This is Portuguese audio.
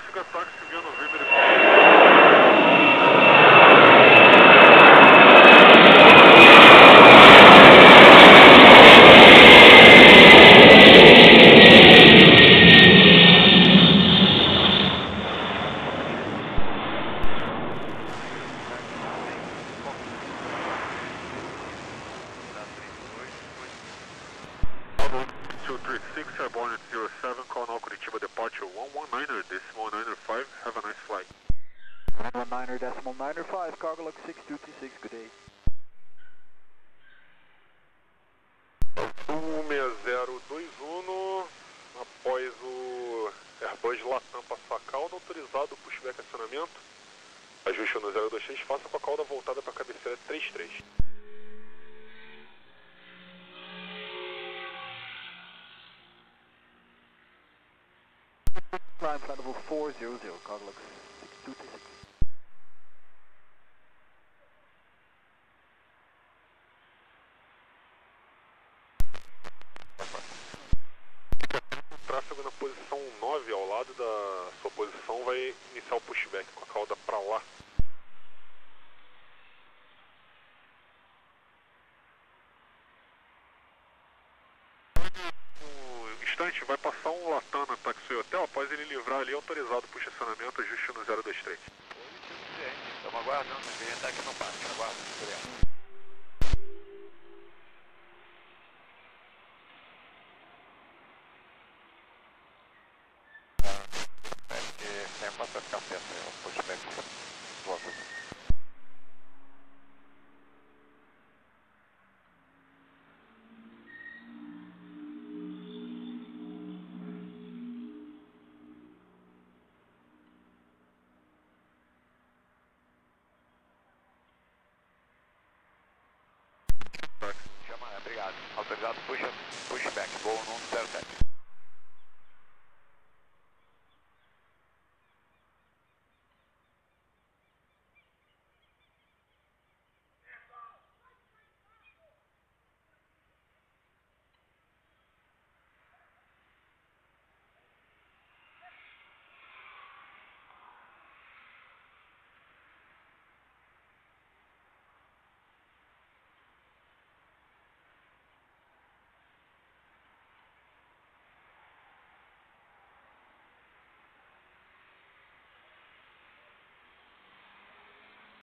classificatórios que vinham 236, airborne at 07, call now Curitiba departure 119er, decimal 95, have a nice flight. 119er decimal 95, cargo log 6226, good day. 1021, após o Airbus Latam passar a cauda, autorizado o pushback acionamento. Ajuste no 026, faça com a cauda voltada para a cabeceira 33. climb flight level 400, Carglax 6236. No instante, vai passar um Latam na Taxi Hotel, após ele livrar ali, autorizado o estacionamento, ajuste no 023. Estamos aguardando, a gente está aqui no parque, aguarda. É que sempre passa ficar perto, né? O pushback Chama, obrigado. Autorizado, puxa, pushback, voo no 07.